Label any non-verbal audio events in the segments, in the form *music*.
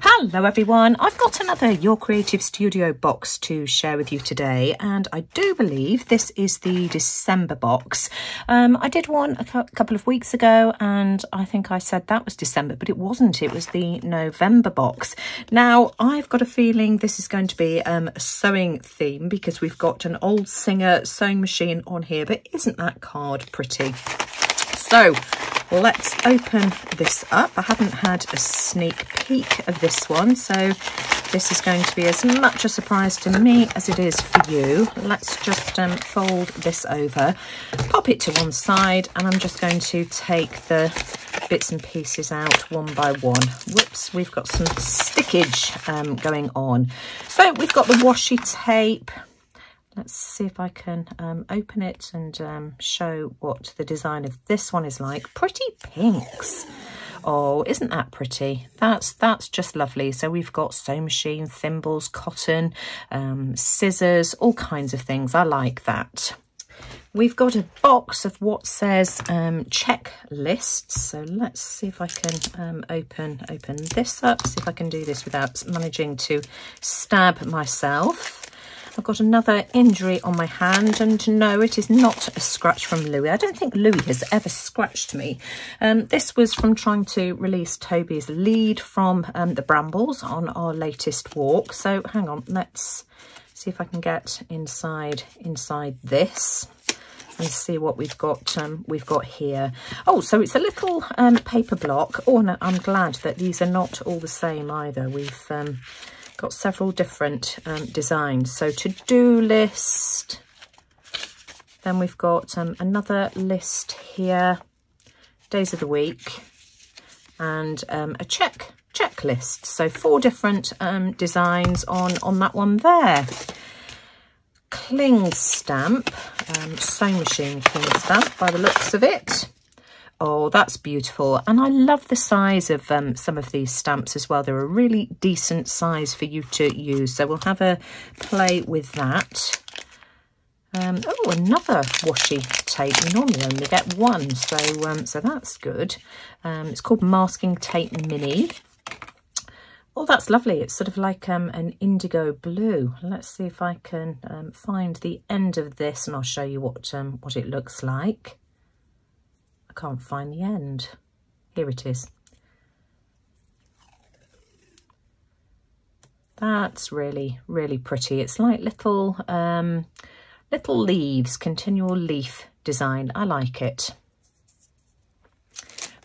Hello everyone, I've got another Your Creative Studio box to share with you today and I do believe this is the December box. Um, I did one a couple of weeks ago and I think I said that was December but it wasn't, it was the November box. Now I've got a feeling this is going to be um, a sewing theme because we've got an old Singer sewing machine on here but isn't that card pretty? So let's open this up. I haven't had a sneak peek of this one, so this is going to be as much a surprise to me as it is for you. Let's just um, fold this over, pop it to one side, and I'm just going to take the bits and pieces out one by one. Whoops, we've got some stickage um, going on. So we've got the washi tape, Let's see if I can um, open it and um, show what the design of this one is like. Pretty pinks. Oh, isn't that pretty? That's that's just lovely. So we've got sewing machine, thimbles, cotton, um, scissors, all kinds of things. I like that. We've got a box of what says um, checklists. So let's see if I can um, open open this up. See if I can do this without managing to stab myself. I've got another injury on my hand and no, it is not a scratch from Louis. I don't think Louis has ever scratched me. Um, this was from trying to release Toby's lead from um, the brambles on our latest walk. So hang on, let's see if I can get inside inside this and see what we've got um, we've got here. Oh, so it's a little um, paper block. Oh, no, I'm glad that these are not all the same either. We've um, got several different um, designs. So to-do list, then we've got um, another list here, days of the week, and um, a check checklist. So four different um, designs on, on that one there. Cling stamp, um, sewing machine cling stamp by the looks of it. Oh, that's beautiful. And I love the size of um, some of these stamps as well. They're a really decent size for you to use. So we'll have a play with that. Um, oh, another washi tape. We normally only get one, so um, so that's good. Um, it's called Masking Tape Mini. Oh, that's lovely. It's sort of like um, an indigo blue. Let's see if I can um, find the end of this and I'll show you what um, what it looks like. I can't find the end. Here it is. That's really, really pretty. It's like little, um, little leaves, continual leaf design. I like it.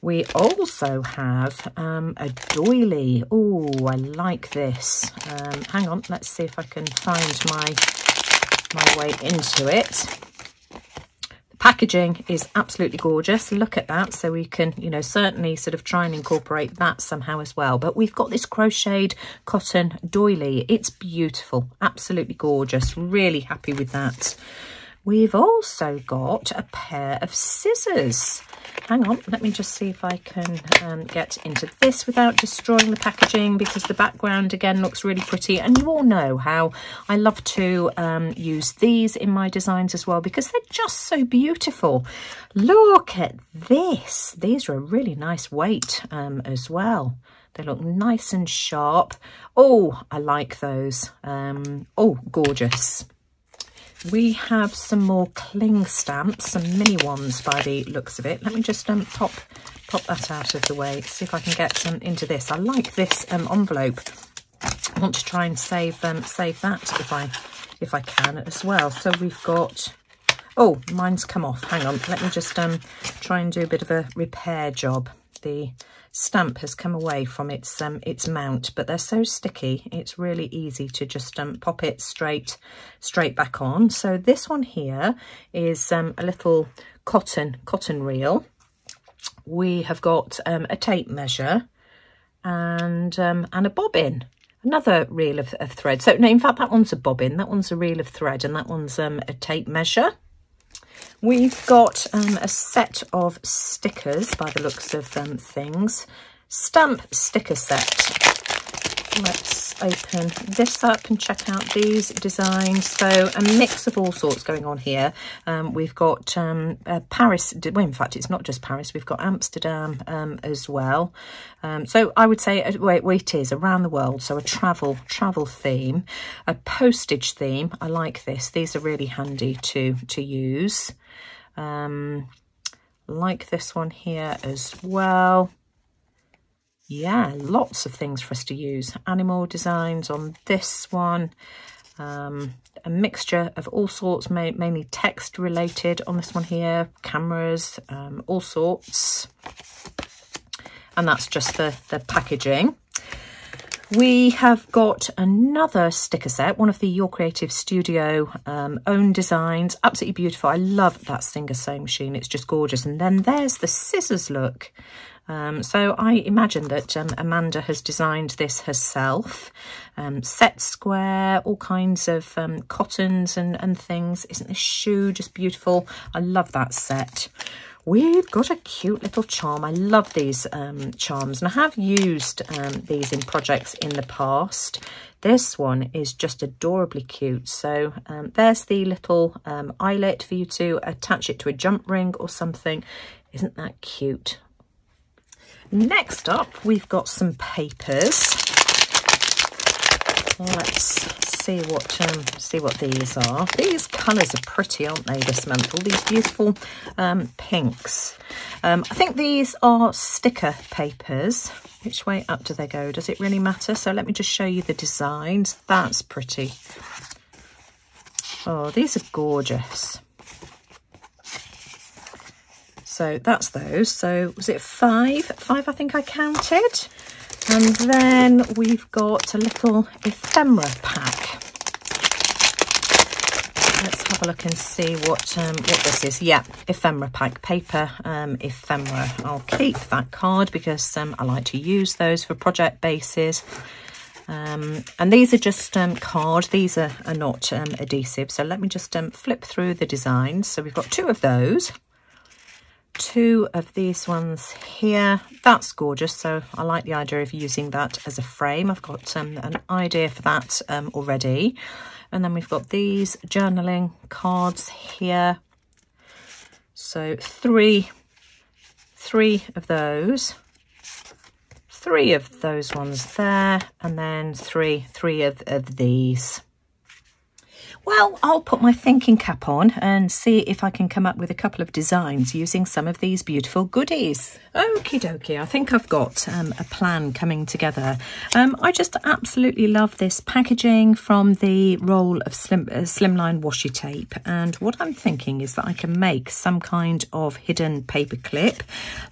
We also have um, a doily. Oh, I like this. Um, hang on, let's see if I can find my my way into it packaging is absolutely gorgeous. Look at that. So we can you know certainly sort of try and incorporate that somehow as well. But we've got this crocheted cotton doily. It's beautiful. Absolutely gorgeous. Really happy with that we've also got a pair of scissors hang on, let me just see if I can um, get into this without destroying the packaging because the background again looks really pretty. And you all know how I love to um, use these in my designs as well because they're just so beautiful. Look at this. These are a really nice weight um, as well. They look nice and sharp. Oh, I like those. Um, oh, gorgeous. We have some more cling stamps, some mini ones by the looks of it. Let me just um, pop pop that out of the way, see if I can get some into this. I like this um, envelope. I want to try and save um, save that if I if I can as well. So we've got oh mine's come off. Hang on, let me just um try and do a bit of a repair job. The stamp has come away from its um, its mount, but they're so sticky, it's really easy to just um, pop it straight straight back on. So this one here is um, a little cotton cotton reel. We have got um, a tape measure and um, and a bobbin another reel of, of, thread. So, no, in fact, that one's a bobbin, that one's a reel of thread, and that one's um, a tape measure. We've got um, a set of stickers by the looks of um, things. Stamp sticker set. Let's open this up and check out these designs. So a mix of all sorts going on here. Um, we've got um, Paris, well, in fact, it's not just Paris, we've got Amsterdam um, as well. Um, so I would say, uh, wait, wait, it is around the world. So a travel, travel theme, a postage theme. I like this. These are really handy to, to use. Um, like this one here as well yeah, lots of things for us to use. Animal designs on this one. Um, a mixture of all sorts, mainly text related on this one here. Cameras, um, all sorts. And that's just the, the packaging. We have got another sticker set, one of the Your Creative Studio um, own designs. Absolutely beautiful. I love that Singer sewing machine. It's just gorgeous. And then there's the scissors look. Um, so I imagine that um, Amanda has designed this herself. Um, set square, all kinds of um, cottons and, and things. Isn't this shoe just beautiful? I love that set. We've got a cute little charm. I love these um, charms and I have used um, these in projects in the past. This one is just adorably cute. So there's the little eyelet for you to attach it to a jump ring or something. Isn't that cute? Next up, we've got some papers. Let's see what um, see what these are. These colours are pretty, aren't they, this month? All these beautiful um, pinks. Um, I think these are sticker papers. Which way up do they go? Does it really matter? So let me just show you the designs. That's pretty. Oh, these are gorgeous. So that's those. So was it five? Five, I think I counted. And then we've got a little ephemera pack. Let's have a look and see what um, what this is. Yeah, ephemera pack, paper um, ephemera. I'll keep that card because um, I like to use those for project bases. Um, and these are just um, card. These are, are not um, adhesive. So let me just um, flip through the designs. So we've got two of those two of these ones here. That's gorgeous. So I like the idea of using that as a frame. I've got um, an idea for that um, already. And then we've got these journaling cards here. So three, three of those, three of those ones there, and then three, three of, of these. Well, I'll put my thinking cap on and see if I can come up with a couple of designs using some of these beautiful goodies. Okie dokie, I think I've got um, a plan coming together. Um, I just absolutely love this packaging from the roll of slim, uh, slimline washi tape. And what I'm thinking is that I can make some kind of hidden paper clip.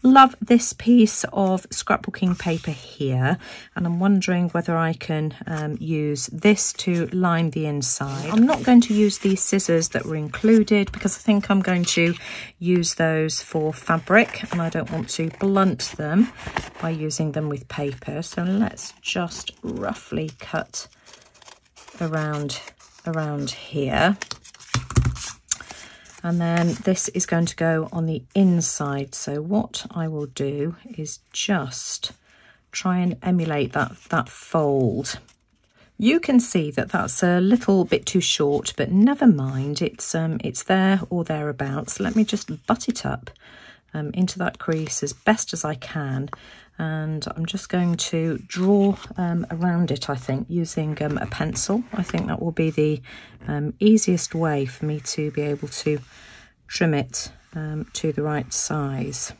Love this piece of scrapbooking paper here. And I'm wondering whether I can um, use this to line the inside. I'm not going to use these scissors that were included because I think I'm going to use those for fabric and I don't want to blunt them by using them with paper. So let's just roughly cut around, around here. And then this is going to go on the inside. So what I will do is just try and emulate that, that fold. You can see that that's a little bit too short, but never mind. It's um, it's there or thereabouts. Let me just butt it up um, into that crease as best as I can. And I'm just going to draw um, around it, I think, using um, a pencil. I think that will be the um, easiest way for me to be able to trim it um, to the right size.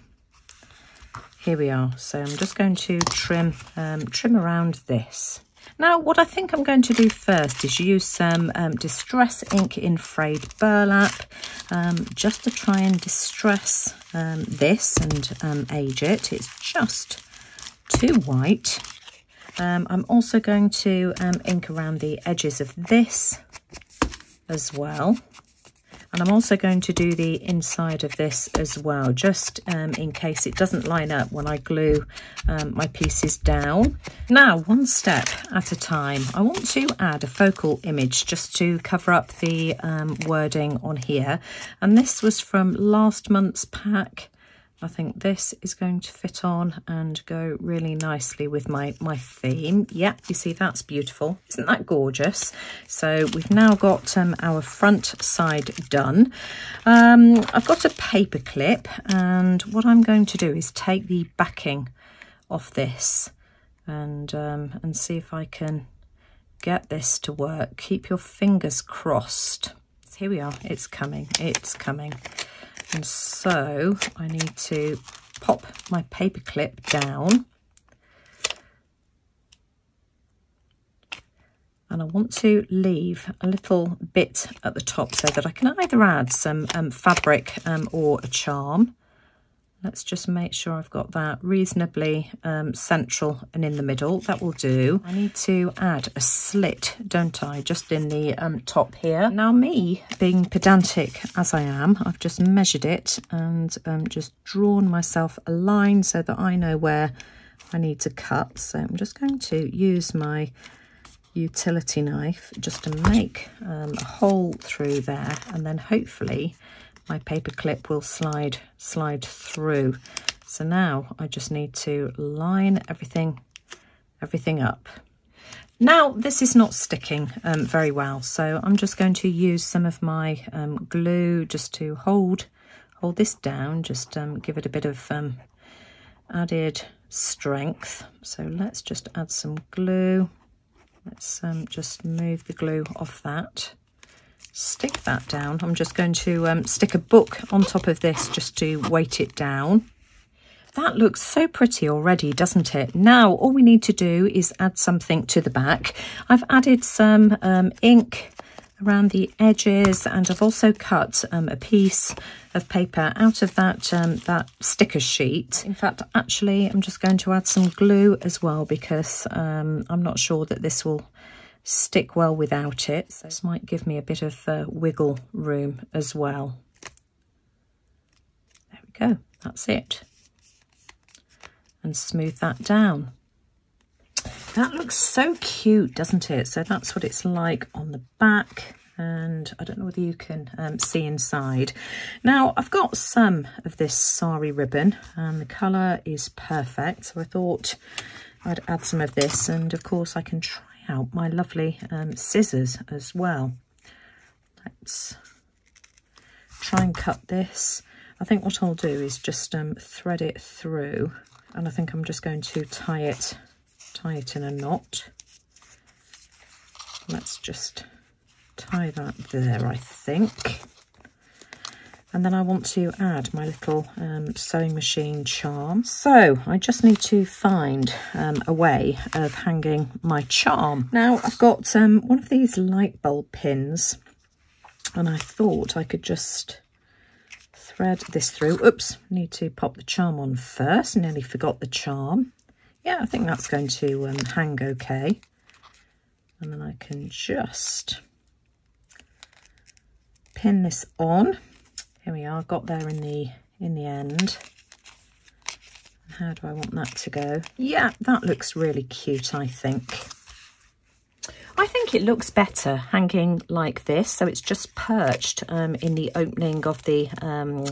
Here we are. So I'm just going to trim, um, trim around this. Now, what I think I'm going to do first is use some um, Distress Ink in Frayed Burlap um, just to try and distress um, this and um, age it. It's just too white. Um, I'm also going to um, ink around the edges of this as well. And I'm also going to do the inside of this as well, just um, in case it doesn't line up when I glue um, my pieces down. Now, one step at a time, I want to add a focal image just to cover up the um, wording on here. And this was from last month's pack. I think this is going to fit on and go really nicely with my, my theme. Yeah, you see that's beautiful. Isn't that gorgeous? So we've now got um, our front side done. Um, I've got a paper clip and what I'm going to do is take the backing off this and, um, and see if I can get this to work. Keep your fingers crossed. Here we are. It's coming. It's coming. And so I need to pop my paper clip down. And I want to leave a little bit at the top so that I can either add some um, fabric um, or a charm. Let's just make sure I've got that reasonably um, central and in the middle. That will do. I need to add a slit, don't I, just in the um, top here. Now me, being pedantic as I am, I've just measured it and um, just drawn myself a line so that I know where I need to cut. So I'm just going to use my utility knife just to make um, a hole through there and then hopefully my paper clip will slide slide through. So now I just need to line everything everything up. Now this is not sticking um, very well, so I'm just going to use some of my um, glue just to hold hold this down, just um, give it a bit of um, added strength. So let's just add some glue. Let's um, just move the glue off that stick that down. I'm just going to um, stick a book on top of this just to weight it down. That looks so pretty already, doesn't it? Now, all we need to do is add something to the back. I've added some um, ink around the edges and I've also cut um, a piece of paper out of that um, that sticker sheet. In fact, actually, I'm just going to add some glue as well because um, I'm not sure that this will stick well without it. So this might give me a bit of uh, wiggle room as well. There we go, that's it. And smooth that down. That looks so cute, doesn't it? So that's what it's like on the back. And I don't know whether you can um, see inside. Now, I've got some of this sari ribbon and the colour is perfect. So I thought I'd add some of this. And of course, I can try out my lovely um, scissors as well. Let's try and cut this. I think what I'll do is just um, thread it through and I think I'm just going to tie it, tie it in a knot. Let's just tie that there, I think. And then I want to add my little um, sewing machine charm. So I just need to find um, a way of hanging my charm. Now I've got um, one of these light bulb pins and I thought I could just thread this through. Oops, need to pop the charm on first. Nearly forgot the charm. Yeah, I think that's going to um, hang okay. And then I can just pin this on here we are, got there in the in the end. How do I want that to go? Yeah, that looks really cute, I think. I think it looks better hanging like this. So it's just perched um, in the opening of the, um,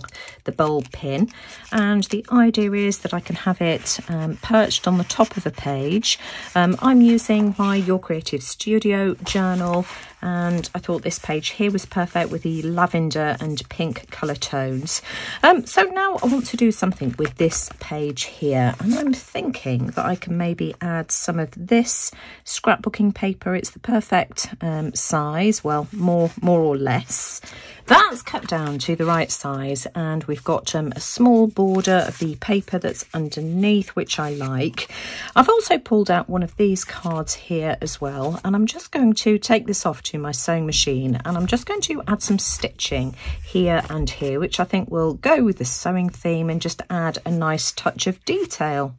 the bulb pin. And the idea is that I can have it um, perched on the top of a page. Um, I'm using my Your Creative Studio journal and I thought this page here was perfect with the lavender and pink colour tones. Um, so now I want to do something with this page here and I'm thinking that I can maybe add some of this scrapbooking paper. It's the perfect um, size, well more, more or less. That's cut down to the right size and we've got um, a small border of the paper that's underneath, which I like. I've also pulled out one of these cards here as well and I'm just going to take this off to my sewing machine and I'm just going to add some stitching here and here, which I think will go with the sewing theme and just add a nice touch of detail.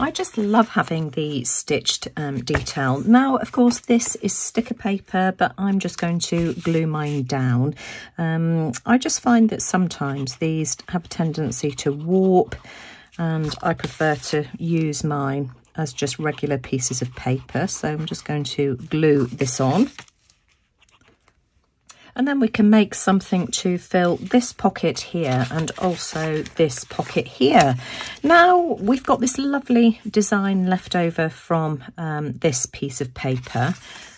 I just love having the stitched um, detail. Now, of course, this is sticker paper, but I'm just going to glue mine down. Um, I just find that sometimes these have a tendency to warp and I prefer to use mine as just regular pieces of paper. So I'm just going to glue this on. And then we can make something to fill this pocket here and also this pocket here. Now we've got this lovely design left over from um, this piece of paper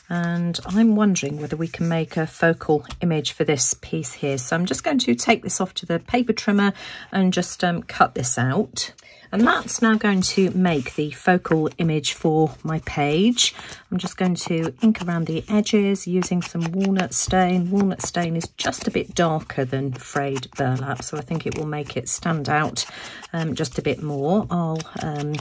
and I'm wondering whether we can make a focal image for this piece here. So I'm just going to take this off to the paper trimmer and just um, cut this out. And that's now going to make the focal image for my page. I'm just going to ink around the edges using some walnut stain. Walnut stain is just a bit darker than frayed burlap, so I think it will make it stand out um, just a bit more. I'll um,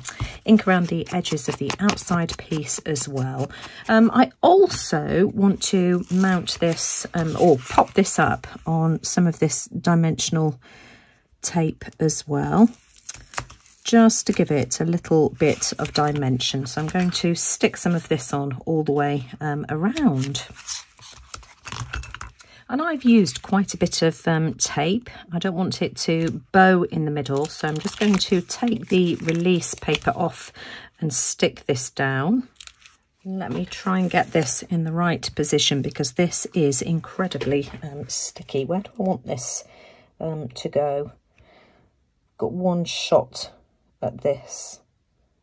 ink around the edges of the outside piece as well. Um, I also want to mount this um, or pop this up on some of this dimensional tape as well just to give it a little bit of dimension. So I'm going to stick some of this on all the way um, around. And I've used quite a bit of um, tape. I don't want it to bow in the middle, so I'm just going to take the release paper off and stick this down. Let me try and get this in the right position because this is incredibly um, sticky. Where do I want this um, to go? Got one shot at this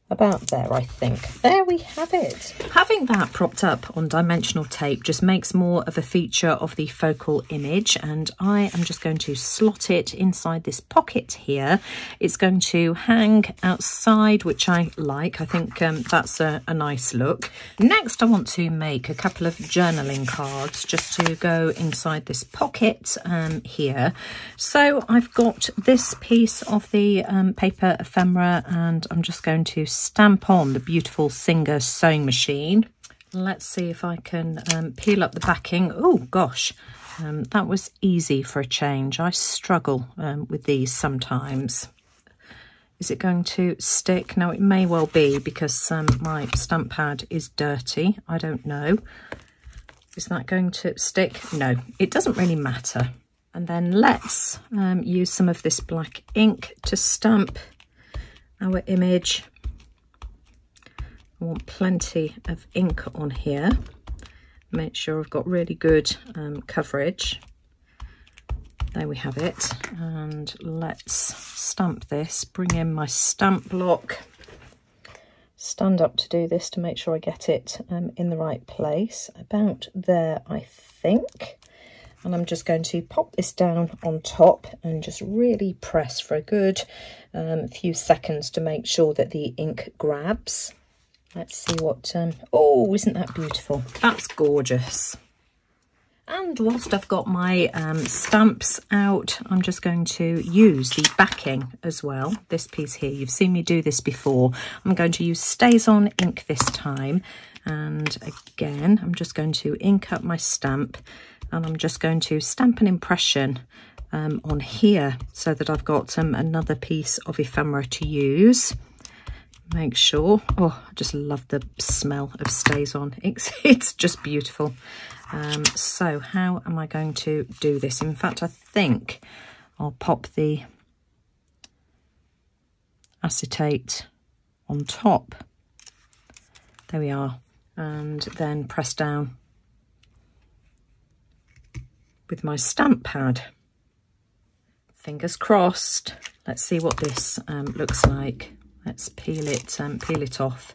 about there, I think. There we have it. Having that propped up on dimensional tape just makes more of a feature of the focal image and I am just going to slot it inside this pocket here. It's going to hang outside, which I like. I think um, that's a, a nice look. Next, I want to make a couple of journaling cards just to go inside this pocket um, here. So I've got this piece of the um, paper ephemera and I'm just going to stamp on the beautiful Singer sewing machine. Let's see if I can um, peel up the backing. Oh, gosh, um, that was easy for a change. I struggle um, with these sometimes. Is it going to stick? Now, it may well be because um, my stamp pad is dirty. I don't know. Is that going to stick? No, it doesn't really matter. And then let's um, use some of this black ink to stamp our image I want plenty of ink on here. Make sure I've got really good um, coverage. There we have it. And let's stamp this. Bring in my stamp block. Stand up to do this to make sure I get it um, in the right place. About there, I think. And I'm just going to pop this down on top and just really press for a good um, few seconds to make sure that the ink grabs. Let's see what, um, oh, isn't that beautiful? That's gorgeous. And whilst I've got my um, stamps out, I'm just going to use the backing as well. This piece here, you've seen me do this before. I'm going to use StazOn ink this time. And again, I'm just going to ink up my stamp and I'm just going to stamp an impression um, on here so that I've got um, another piece of ephemera to use make sure. Oh i just love the smell of StazOn *laughs* it's it's just beautiful. Um, so how am i going to do this? In fact i think i'll pop the acetate on top. There we are. And then press down with my stamp pad. Fingers crossed. Let's see what this um, looks like Let's peel it, um, peel it off.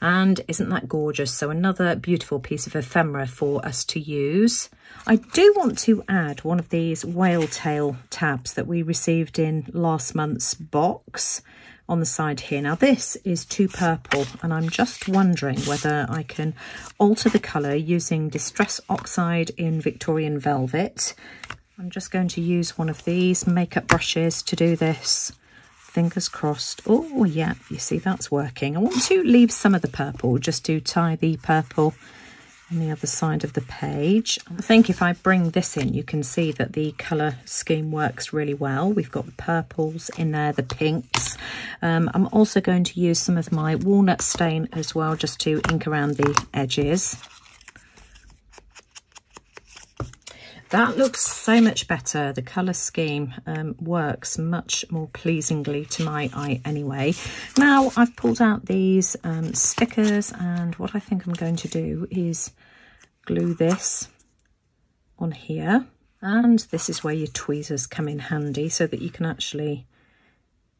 And isn't that gorgeous? So another beautiful piece of ephemera for us to use. I do want to add one of these whale tail tabs that we received in last month's box on the side here. Now this is too purple and I'm just wondering whether I can alter the colour using Distress Oxide in Victorian Velvet. I'm just going to use one of these makeup brushes to do this fingers crossed. Oh, yeah, you see that's working. I want to leave some of the purple just to tie the purple on the other side of the page. I think if I bring this in, you can see that the colour scheme works really well. We've got the purples in there, the pinks. Um, I'm also going to use some of my walnut stain as well, just to ink around the edges. That looks so much better. The colour scheme um, works much more pleasingly to my eye anyway. Now I've pulled out these um, stickers and what I think I'm going to do is glue this on here. And this is where your tweezers come in handy so that you can actually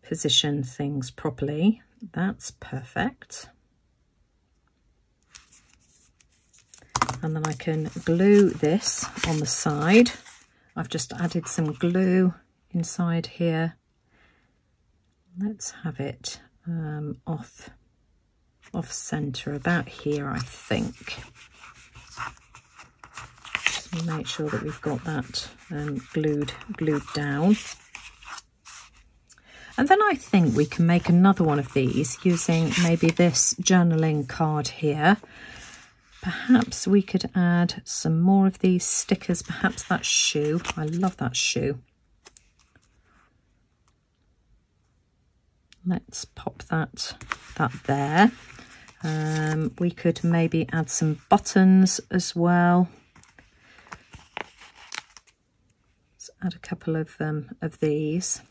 position things properly. That's perfect. And then I can glue this on the side. I've just added some glue inside here. Let's have it um, off, off centre about here, I think make sure that we've got that um, glued, glued down. And then I think we can make another one of these using maybe this journaling card here. Perhaps we could add some more of these stickers, perhaps that shoe. I love that shoe. Let's pop that, that there. Um, we could maybe add some buttons as well. Let's add a couple of um, of these.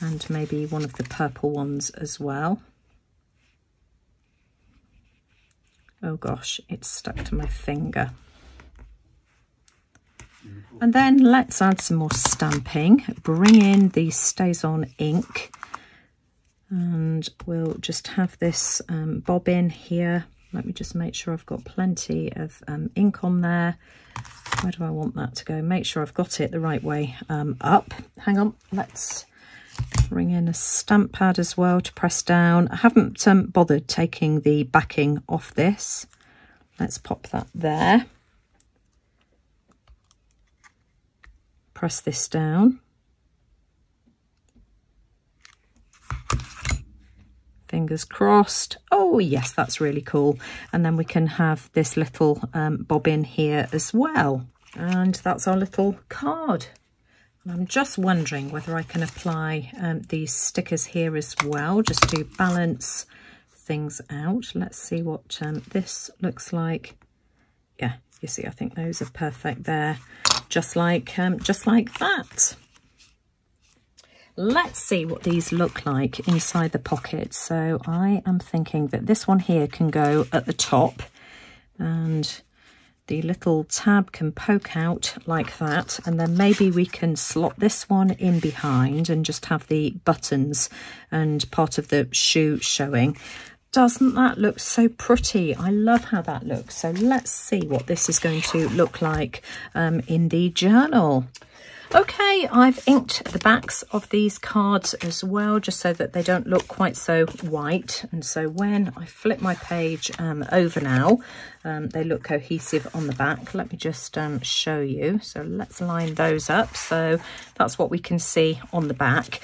And maybe one of the purple ones as well. Oh gosh, it's stuck to my finger. And then let's add some more stamping. Bring in the StazOn ink. And we'll just have this um, bobbin here let me just make sure I've got plenty of um, ink on there. Where do I want that to go? Make sure I've got it the right way um, up. Hang on, let's bring in a stamp pad as well to press down. I haven't um, bothered taking the backing off this. Let's pop that there. Press this down. fingers crossed. Oh yes, that's really cool. And then we can have this little um, bobbin here as well. And that's our little card. I'm just wondering whether I can apply um, these stickers here as well, just to balance things out. Let's see what um, this looks like. Yeah, you see, I think those are perfect there, just like, um, just like that. Let's see what these look like inside the pocket. So I am thinking that this one here can go at the top and the little tab can poke out like that and then maybe we can slot this one in behind and just have the buttons and part of the shoe showing. Doesn't that look so pretty? I love how that looks. So let's see what this is going to look like um, in the journal Okay, I've inked the backs of these cards as well, just so that they don't look quite so white. And so when I flip my page um, over now, um, they look cohesive on the back. Let me just um, show you. So let's line those up. So that's what we can see on the back.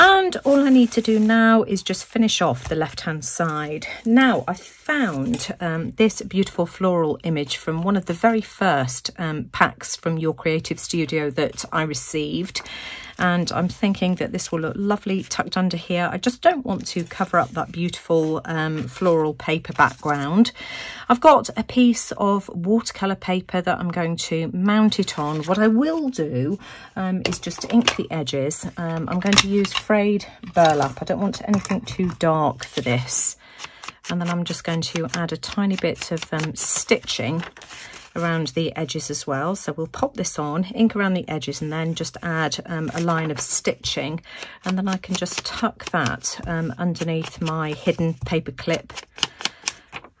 And all I need to do now is just finish off the left-hand side. Now, I found um, this beautiful floral image from one of the very first um, packs from Your Creative Studio that I received and I'm thinking that this will look lovely tucked under here. I just don't want to cover up that beautiful um, floral paper background. I've got a piece of watercolour paper that I'm going to mount it on. What I will do um, is just ink the edges. Um, I'm going to use frayed burlap. I don't want anything too dark for this. And then I'm just going to add a tiny bit of um, stitching around the edges as well. So we'll pop this on, ink around the edges and then just add um, a line of stitching and then I can just tuck that um, underneath my hidden paper clip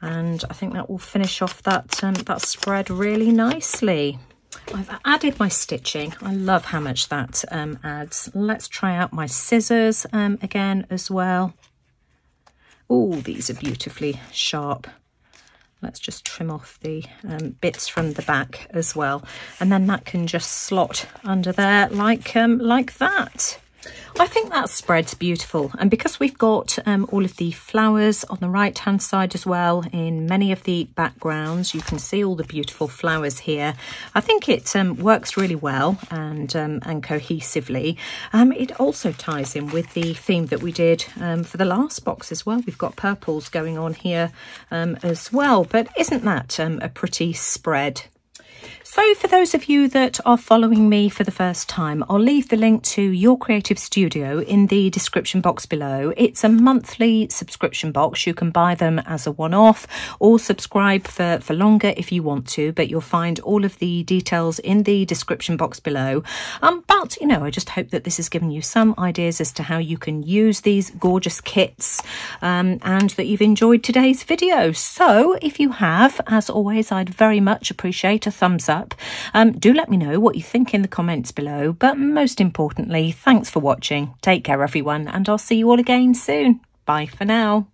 and I think that will finish off that, um, that spread really nicely. I've added my stitching. I love how much that um, adds. Let's try out my scissors um, again as well. Oh, these are beautifully sharp. Let's just trim off the um, bits from the back as well. And then that can just slot under there like, um, like that. I think that spread's beautiful. And because we've got um, all of the flowers on the right hand side as well in many of the backgrounds, you can see all the beautiful flowers here. I think it um, works really well and, um, and cohesively. Um, it also ties in with the theme that we did um, for the last box as well. We've got purples going on here um, as well. But isn't that a pretty spread? So, for those of you that are following me for the first time, I'll leave the link to Your Creative Studio in the description box below. It's a monthly subscription box. You can buy them as a one off or subscribe for, for longer if you want to, but you'll find all of the details in the description box below. Um, but, you know, I just hope that this has given you some ideas as to how you can use these gorgeous kits um, and that you've enjoyed today's video. So, if you have, as always, I'd very much appreciate a thumbs up up. Um, do let me know what you think in the comments below. But most importantly, thanks for watching. Take care, everyone, and I'll see you all again soon. Bye for now.